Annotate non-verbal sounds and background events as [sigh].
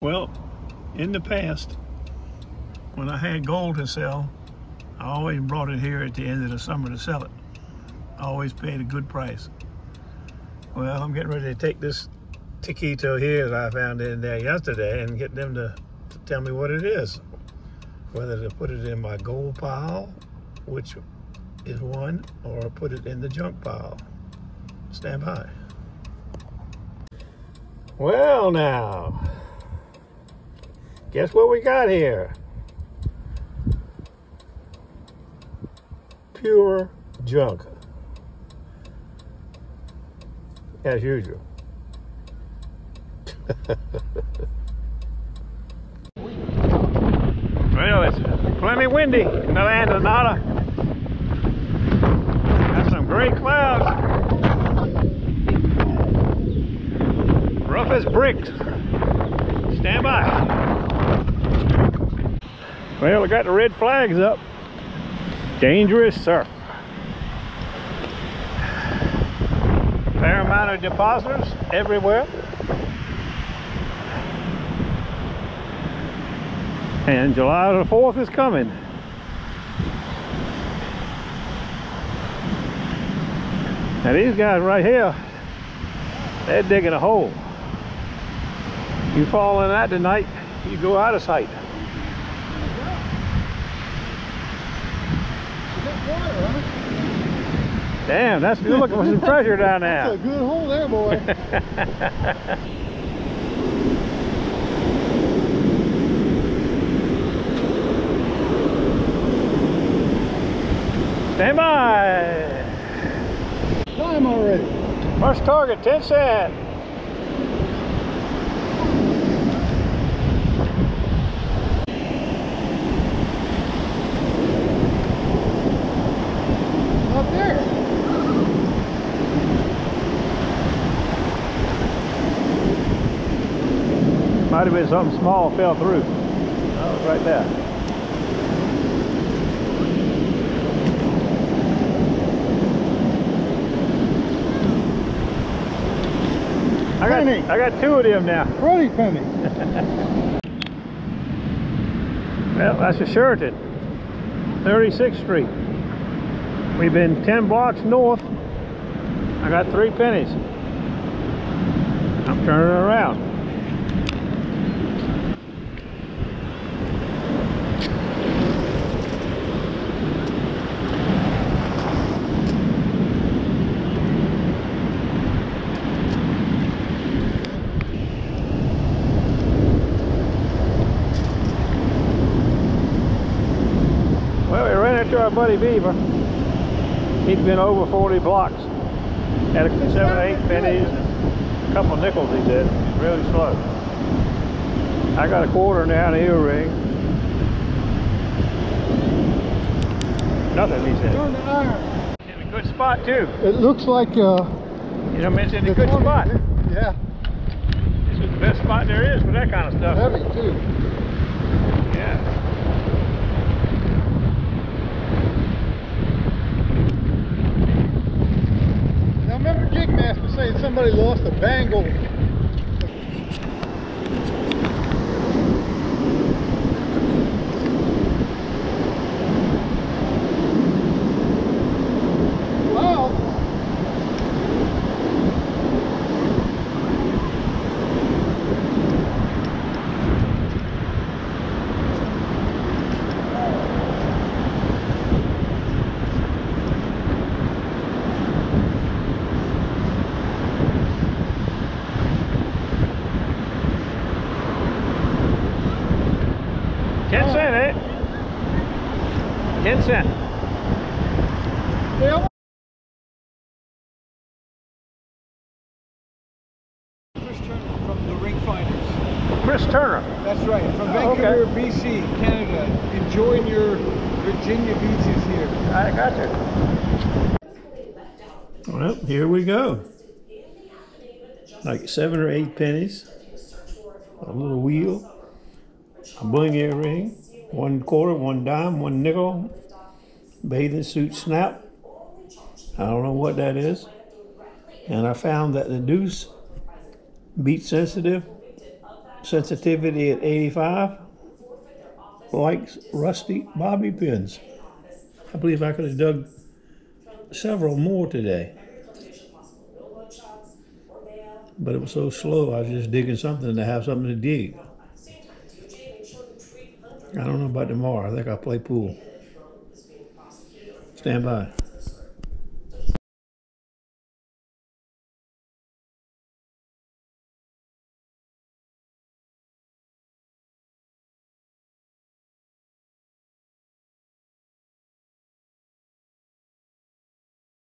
Well, in the past, when I had gold to sell, I always brought it here at the end of the summer to sell it. I always paid a good price. Well, I'm getting ready to take this Taquito here that I found in there yesterday and get them to, to tell me what it is. Whether to put it in my gold pile, which is one, or put it in the junk pile. Stand by. Well, now, guess what we got here? Pure junk. As usual. [laughs] well, it's plenty windy in the land of Nada. Got some great clouds. Rough as bricks. Stand by. Well, I got the red flags up. Dangerous surf. Fair amount of depositors everywhere. And July the 4th is coming. Now these guys right here, they're digging a hole. You fall in that tonight, you go out of sight. Damn, that's you're looking for some treasure down there. That's a good hole there, boy. [laughs] Stand by. Time already. First target, 10 cent. Might have been something small fell through. Oh, it's right there. I got, Penny. I got two of them now. [laughs] Pretty penny. Well, that's a Sheraton, 36th Street. We've been 10 blocks north. I got three pennies. I'm turning around. Well, we ran into our buddy Beaver. He'd been over 40 blocks. Had a seven, eight pennies, a couple of nickels he did, really slow. I got a quarter now and an earring. Nothing, he said. Turn the iron. In a good spot too. It looks like uh You know, it's in a good spot. Yeah, This is the best spot there is for that kind of stuff. heavy too. Yeah. Now Jigmaster saying somebody lost a bangle. 10 cent. Chris Turner from the Ring Finders. Chris Turner. That's right, from Vancouver, okay. BC, Canada. Enjoying your Virginia beaches here. I got you. Well, here we go. Like seven or eight pennies, a little wheel, a bling earring one quarter, one dime, one nickel, bathing suit snap. I don't know what that is. And I found that the deuce, beat sensitive, sensitivity at 85. Likes rusty bobby pins. I believe I could have dug several more today. But it was so slow, I was just digging something to have something to dig. I don't know about tomorrow. I think I'll play pool. Stand by.